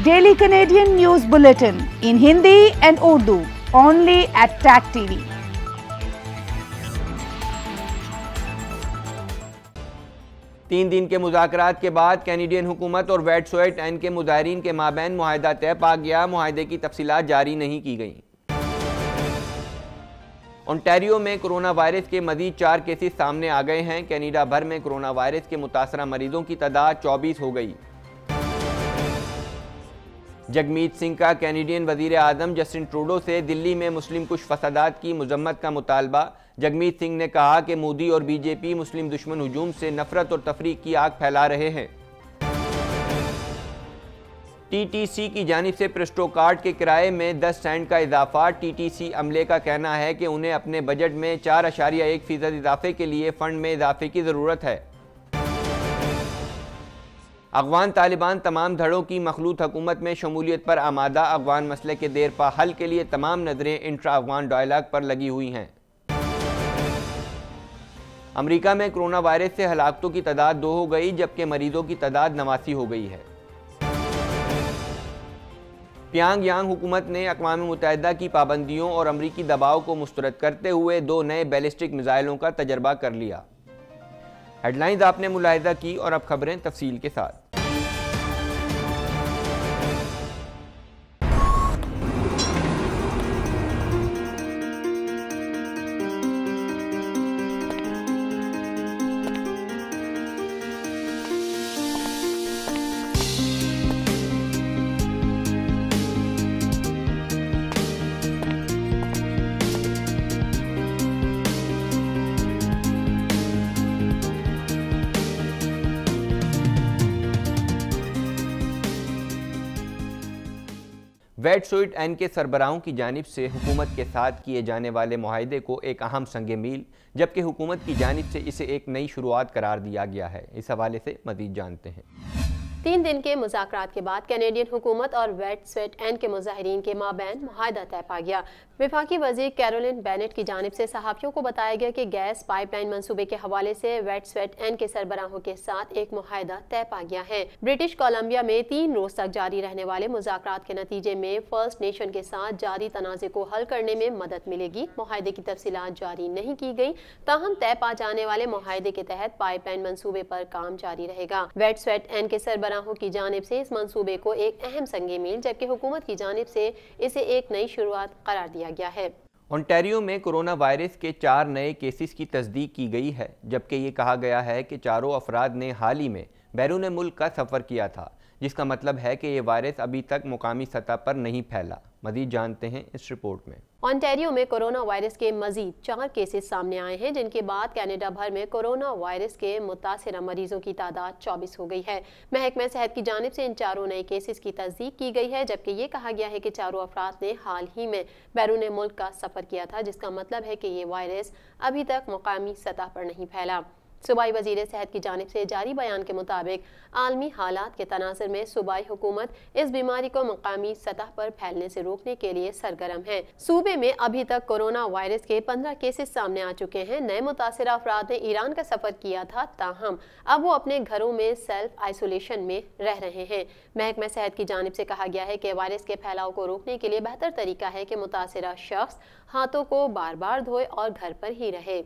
Daily Canadian News Bulletin in Hindi and Urdu only at TAC TV. تین دن کے مذاکرات کے بعد کینیڈین حکومت اور ویٹ سویٹ این کے مظاہرین کے مابین معاہدہ طے پا گیا۔ معاہدے کی تفصیلات جاری نہیں کی گئیں۔ انٹیریو میں کرونا وائرس کے مزید چار کیسز سامنے آ گئے ہیں۔ کینیڈا بھر میں کرونا وائرس کے متاثرہ مریضوں کی تعداد چوبیس ہو گئی۔ جگمیت سنگھ کا کینیڈین وزیر اعظم جسٹن ٹروڈو سے دلی میں مسلم کچھ فسادات کی مذمت کا مطالبہ۔ جگمیت سنگھ نے کہا کہ مودی اور بی جے پی مسلم دشمن ہجوم سے نفرت اور تفریق کی آگ پھیلا رہے ہیں۔ ٹی ٹی سی کی جانب سے پرسٹو کارڈ کے کرائے میں دس سینٹ کا اضافہ۔ ٹی ٹی سی عملے کا کہنا ہے کہ انہیں اپنے بجٹ میں چار اشاریہ ایک فیصد اضافے کے لیے فنڈ میں اضافے کی ضرورت ہے۔ افغان طالبان تمام دھڑوں کی مخلوط حکومت میں شمولیت پر آمادہ افغان مسئلے کے دیر پا حل کے لیے تمام نظریں انٹرا افغان ڈائلاگ پر لگی ہوئی ہیں۔ امریکہ میں کرونا وائرس سے ہلاکتوں کی تعداد دو ہو گئی جبکہ مریضوں کی تعداد نواسی ہو گئی ہے۔ پیانگ یانگ حکومت نے اقوام متحدہ کی پابندیوں اور امریکی دباؤ کو مسترد کرتے ہوئے دو نئے بیلسٹک میزائلوں کا تجربہ کر لیا۔ ہیڈ لائنز آپ نے ملاحظہ کی اور اب خبریں تفصیل کے ساتھ۔ ویٹ سوئٹ این کے سربراہوں کی جانب سے حکومت کے ساتھ کیے جانے والے معاہدے کو ایک اہم سنگ میل، جبکہ حکومت کی جانب سے اسے ایک نئی شروعات قرار دیا گیا ہے۔ اس حوالے سے مزید جانتے ہیں۔ تین دن کے مذاکرات کے بعد کینیڈین حکومت اور ویٹ، سویٹ این کے مظاہرین کے مابین معاہدہ طے پا گیا۔ وفاقی وزیر کیرولن بینٹ کی جانب سے صحافیوں کو بتایا گیا کہ گیس پائپ لائن منصوبے کے حوالے سے ویٹ، سویٹ این کے سربراہوں کے ساتھ ایک معاہدہ طے پا گیا ہے۔ برٹش کولمبیا میں تین روز تک جاری رہنے والے مذاکرات کے نتیجے میں فرسٹ نیشن کے ساتھ جاری تنازع کو حل کرنے میں مدد ملے گی۔ معاہدے کی تفصیلات جاری نہیں کی گئی تاہم طے پا جانے والے معاہدے کے تحت پائپ لائن منصوبے پر کام جاری رہے گا۔ ویٹ، سویٹ این کے سربراہ سربراہوں کی جانب سے اس منصوبے کو ایک اہم سنگ میل، جبکہ حکومت کی جانب سے اسے ایک نئی شروعات قرار دیا گیا ہے۔ انٹیریو میں کرونا وائرس کے چار نئے کیسز کی تصدیق کی گئی ہے، جبکہ یہ کہا گیا ہے کہ چاروں افراد نے حال ہی میں بیرون ملک کا سفر کیا تھا، جس کا مطلب ہے کہ یہ وائرس ابھی تک مقامی سطح پر نہیں پھیلا۔ مزید جانتے ہیں اس رپورٹ میں۔ انٹیریو میں کرونا وائرس کے مزید چار کیسز سامنے آئے ہیں، جن کے بعد کینیڈا بھر میں کرونا وائرس کے متاثرہ مریضوں کی تعداد چوبیس ہو گئی ہے۔ محکمہ صحت کی جانب سے ان چاروں نئے کیسز کی تصدیق کی گئی ہے، جبکہ یہ کہا گیا ہے کہ چاروں افراد نے حال ہی میں بیرون ملک کا سفر کیا تھا، جس کا مطلب ہے کہ یہ وائرس ابھی تک مقامی سطح پر نہیں پھیلا۔ صوبائی وزیر صحت کی جانب سے جاری بیان کے مطابق عالمی حالات کے تناظر میں صوبائی حکومت اس بیماری کو مقامی سطح پر پھیلنے سے روکنے کے لیے سرگرم ہے۔ صوبے میں ابھی تک کرونا وائرس کے پندرہ کیسز سامنے آ چکے ہیں۔ نئے متاثرہ افراد نے ایران کا سفر کیا تھا تاہم، اب وہ اپنے گھروں میں سیلف آئسولیشن میں رہ رہے ہیں۔ محکمہ صحت کی جانب سے کہا گیا ہے کہ وائرس کے پھیلاؤ کو روکنے کے لیے بہتر طریقہ ہے کہ متاثرہ شخص ہاتھوں کو بار بار دھوئے اور گھر پر ہی رہے۔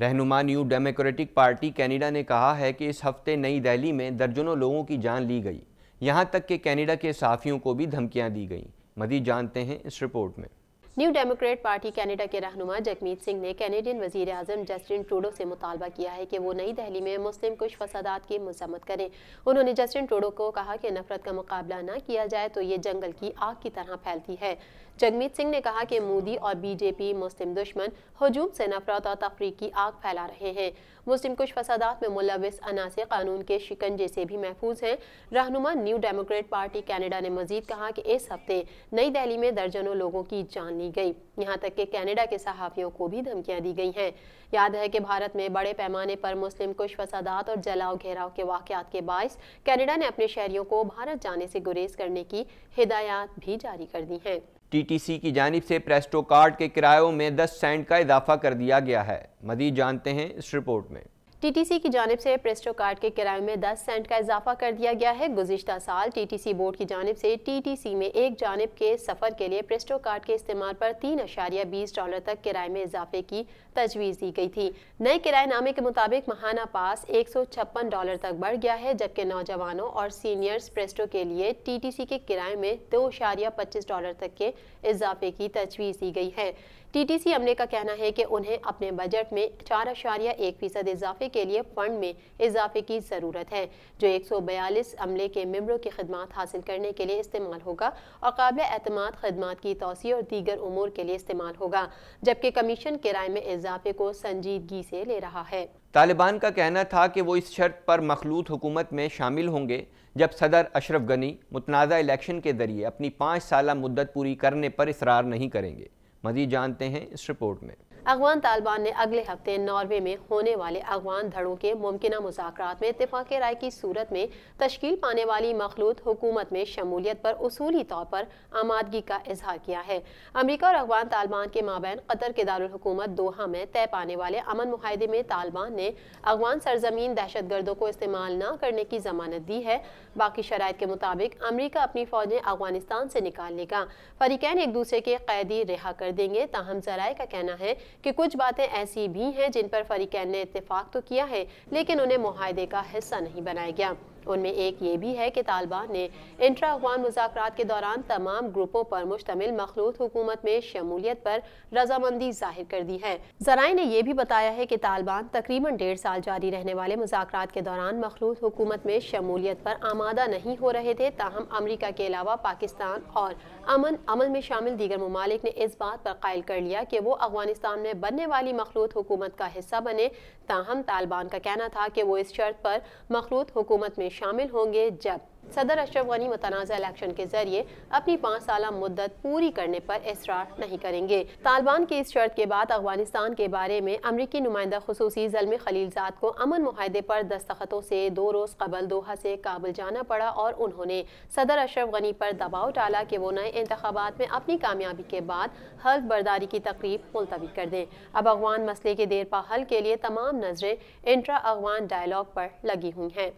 رہنما نیو ڈیموکریٹک پارٹی کینیڈا نے کہا ہے کہ اس ہفتے نئی دہلی میں درجنوں لوگوں کی جان لی گئی۔ یہاں تک کہ کینیڈا کے صحافیوں کو بھی دھمکیاں دی گئیں۔ مزید جانتے ہیں اس رپورٹ میں۔ نیو ڈیموکریٹ پارٹی کینیڈا کے رہنما جگمیت سنگھ نے کینیڈین وزیر اعظم جسٹن ٹروڈو سے مطالبہ کیا ہے کہ وہ نئی دہلی میں مسلم کچھ فسادات کی مذمت کریں۔ انہوں نے جسٹن ٹروڈو کو کہا کہ نفرت کا مقابلہ نہ کیا جائے تو یہ جنگل کی آگ کی طرح پھیلتی ہے۔ جگمیت سنگھ نے کہا کہ مودی اور بی جے پی مسلم دشمن ہجوم سے نفرت اور تفریق کی آگ پھیلا رہے ہیں۔ مسلم کچھ فسادات میں ملوث عناصر قانون کے شکنجے سے بھی محفوظ ہیں۔ رہنما نیو ڈیموکریٹ پارٹی کینیڈا نے مزید کہا کہ اس ہفتے نئی دہلی میں درجنوں لوگوں کی جان لی گئی۔ یہاں تک کہ کینیڈا کے صحافیوں کو بھی دھمکیاں دی گئی ہیں۔ یاد ہے کہ بھارت میں بڑے پیمانے پر مسلم کچھ فسادات اور جلاؤ گھیراؤ کے واقعات کے باعث کینیڈا نے اپنے شہریوں کو بھارت جانے سے گریز کرنے کی ہدایات بھی جاری کر دی ہیں۔ ٹی ٹی سی کی جانب سے پریسٹو کارڈ کے کرایوں میں دس سینٹ کا اضافہ کر دیا گیا ہے۔ مزید جانتے ہیں اس رپورٹ میں۔ ٹی ٹی سی کی جانب سے پریسٹو کارڈ کے کرائے میں دس سینٹ کا اضافہ کر دیا گیا ہے۔ گزشتہ سال ٹی ٹی سی بورڈ کی جانب سے ٹی ٹی سی میں ایک جانب کے سفر کے لیے پریسٹو کارڈ کے استعمال پر تین اشاریہ بیس ڈالر تک کرائے میں اضافے کی تجویز دی گئی تھی۔ نئے کرائے نامے کے مطابق ماہانہ پاس ایک سو چھپن ڈالر تک بڑھ گیا ہے، جبکہ نوجوانوں اور سینئرز پریسٹو کے لیے ٹی ٹی سی کے کرائے میں دو اشاریہ پچیس ڈالر تک کے اضافے کی تجویز دی گئی ہے۔ ٹی ٹی سی عملے کا کہنا ہے کہ انہیں اپنے بجٹ میں چار اشاریہ ایک فیصد اضافے کے لیے فنڈ میں اضافے کی ضرورت ہے، جو ایک سو بیالیس عملے کے ممبروں کی خدمات حاصل کرنے کے لیے استعمال ہوگا اور قابل اعتماد خدمات کی توسیع اور دیگر امور کے لیے استعمال ہوگا، جبکہ کمیشن کرائے میں اضافے کو سنجیدگی سے لے رہا ہے۔ طالبان کا کہنا تھا کہ وہ اس شرط پر مخلوط حکومت میں شامل ہوں گے جب صدر اشرف غنی متنازع الیکشن کے ذریعے اپنی پانچ سالہ مدت پوری کرنے پر اصرار نہیں کریں گے۔ مزید جانتے ہیں اس رپورٹ میں۔ افغان طالبان نے اگلے ہفتے ناروے میں ہونے والے افغان دھڑوں کے ممکنہ مذاکرات میں اتفاق رائے کی صورت میں تشکیل پانے والی مخلوط حکومت میں شمولیت پر اصولی طور پر آمادگی کا اظہار کیا ہے۔ امریکہ اور افغان طالبان کے مابین قطر کے دارالحکومت دوحہ میں طے پانے والے امن معاہدے میں طالبان نے افغان سرزمین دہشت گردوں کو استعمال نہ کرنے کی ضمانت دی ہے۔ باقی شرائط کے مطابق امریکہ اپنی فوجیں افغانستان سے نکال لے گا فریقین ایک دوسرے کے قیدی رہا کر دیں گے، تاہم ذرائع کا کہنا ہے کہ کچھ باتیں ایسی بھی ہیں جن پر فریقین نے اتفاق تو کیا ہے، لیکن انہیں معاہدے کا حصہ نہیں بنایا گیا۔ ان میں ایک یہ بھی ہے کہ طالبان نے انٹرا افغان مذاکرات کے دوران تمام گروپوں پر مشتمل مخلوط حکومت میں شمولیت پر رضامندی ظاہر کر دی ہے۔ ذرائع نے یہ بھی بتایا ہے کہ طالبان تقریباً ڈیڑھ سال جاری رہنے والے مذاکرات کے دوران مخلوط حکومت میں شمولیت پر آمادہ نہیں ہو رہے تھے۔ تاہم، امریکہ کے علاوہ پاکستان اور امن عمل میں شامل دیگر ممالک نے اس بات پر قائل کر لیا کہ وہ افغانستان میں بننے والی مخلوط حکومت کا حصہ بنے۔ تاہم، طالبان کا کہنا تھا کہ وہ اس شرط پر مخلوط حکومت میں شامل ہوں گے جب صدر اشرف غنی متنازع الیکشن کے ذریعے اپنی پانچ سالہ مدت پوری کرنے پر اصرار نہیں کریں گے۔ طالبان کی اس شرط کے بعد افغانستان کے بارے میں امریکی نمائندہ خصوصی ظلم خلیل زاد کو امن معاہدے پر دستخطوں سے دو روز قبل دوحہ سے کابل جانا پڑا اور انہوں نے صدر اشرف غنی پر دباؤ ڈالا کہ وہ نئے انتخابات میں اپنی کامیابی کے بعد حلف برداری کی تقریب ملتوی کر دیں۔ اب افغان مسئلے کے دیر پا حل کے لیے تمام نظریں انٹرا افغان ڈائلاگ پر لگی ہوئی ہیں۔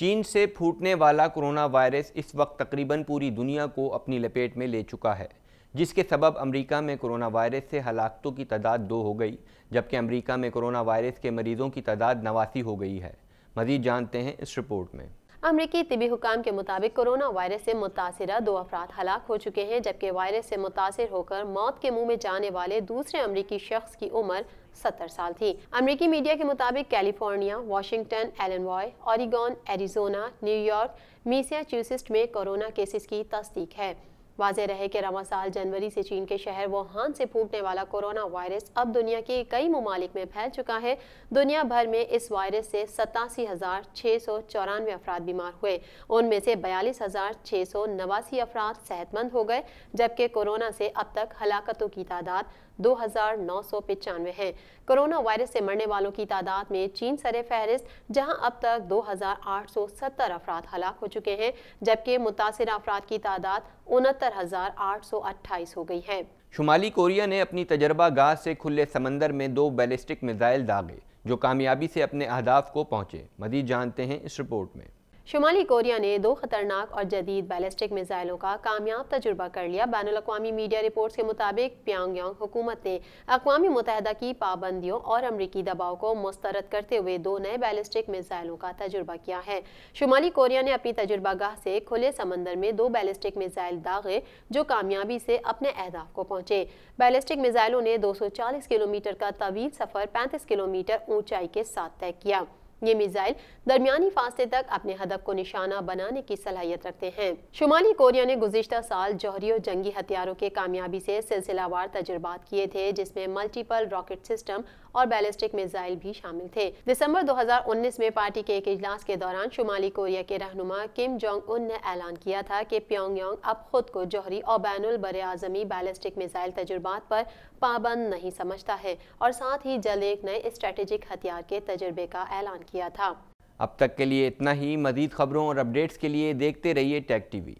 چین سے پھوٹنے والا کرونا وائرس اس وقت تقریباً پوری دنیا کو اپنی لپیٹ میں لے چکا ہے، جس کے سبب امریکہ میں کرونا وائرس سے ہلاکتوں کی تعداد دو ہو گئی، جبکہ امریکہ میں کرونا وائرس کے مریضوں کی تعداد نواسی ہو گئی ہے۔ مزید جانتے ہیں اس رپورٹ میں۔ امریکی طبی حکام کے مطابق کرونا وائرس سے متاثرہ دو افراد ہلاک ہو چکے ہیں، جبکہ وائرس سے متاثر ہو کر موت کے منہ میں جانے والے دوسرے امریکی شخص کی عمر ستر سال تھی۔ امریکی میڈیا کے مطابق California, Washington Illinois Oregon, Arizona, New York Massachusetts میں کرونا کیسز کی تصدیق ہے۔ واضح رہے کہ رواں سال جنوری سے چین کے شہر ووہان سے پھوٹنے والا کورونا وائرس اب دنیا کے کئی ممالک میں پھیل چکا ہے۔ دنیا بھر میں اس وائرس سے ستاسی ہزار چھ سو چورانوے افراد بیمار ہوئے۔ ان میں سے بیالیس ہزار چھ سو نواسی افراد صحت مند ہو گئے، جبکہ کورونا سے اب تک ہلاکتوں کی تعداد دو ہزار نو سو پچانوے ہیں۔ کرونا وائرس سے مرنے والوں کی تعداد میں چین سر فہرست، جہاں اب تک دو ہزار آٹھ سو ستر افراد ہلاک ہو چکے ہیں، جبکہ متاثرہ افراد کی تعداد انہتر ہزار آٹھ سو اٹھائیس ہو گئی ہے۔ شمالی کوریا نے اپنی تجربہ گاہ سے کھلے سمندر میں دو بیلسٹک میزائل داغے، جو کامیابی سے اپنے اہداف کو پہنچے۔ مزید جانتے ہیں اس رپورٹ میں۔ شمالی کوریا نے دو خطرناک اور جدید بیلسٹک میزائلوں کا کامیاب تجربہ کر لیا۔ بین الاقوامی میڈیا رپورٹس کے مطابق پیانگ یانگ حکومت نے اقوام متحدہ کی پابندیوں اور امریکی دباؤ کو مسترد کرتے ہوئے دو نئے بیلسٹک میزائلوں کا تجربہ کیا ہے۔ شمالی کوریا نے اپنی تجربہ گاہ سے کھلے سمندر میں دو بیلسٹک میزائل داغے جو کامیابی سے اپنے اہداف کو پہنچے۔ بیلسٹک میزائلوں نے دو سو چالیس کلومیٹر کا طویل سفر پینتیس کلومیٹر اونچائی کے ساتھ طے کیا۔ یہ میزائل درمیانی فاصلے تک اپنے ہدف کو نشانہ بنانے کی صلاحیت رکھتے ہیں۔ شمالی کوریا نے گزشتہ سال جوہری اور جنگی ہتھیاروں کے کامیابی سے سلسلہ وار تجربات کیے تھے، جس میں ملٹیپل راکٹ سسٹم اور بیلسٹک میزائل بھی شامل تھے۔ دسمبر دو ہزار انیس میں پارٹی کے ایک اجلاس کے دوران شمالی کوریا کے رہنما کم جونگ ان نے اعلان کیا تھا کہ پیونگ یونگ اب خود کو جوہری اور بین البر اعظمی بیلسٹک میزائل تجربات پر پابند نہیں سمجھتا ہے اور ساتھ ہی جلد ایک نئے اسٹریٹجک ہتھیار کے تجربے کا اعلان کیا تھا۔ اب تک کے لیے اتنا ہی، مزید خبروں اور اپڈیٹس کے لیے دیکھتے رہیے Tech T V.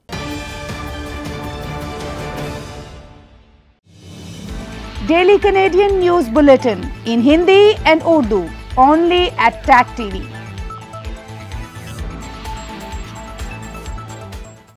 Daily Canadian News Bulletin in Hindi and Urdu, only at TAC TV.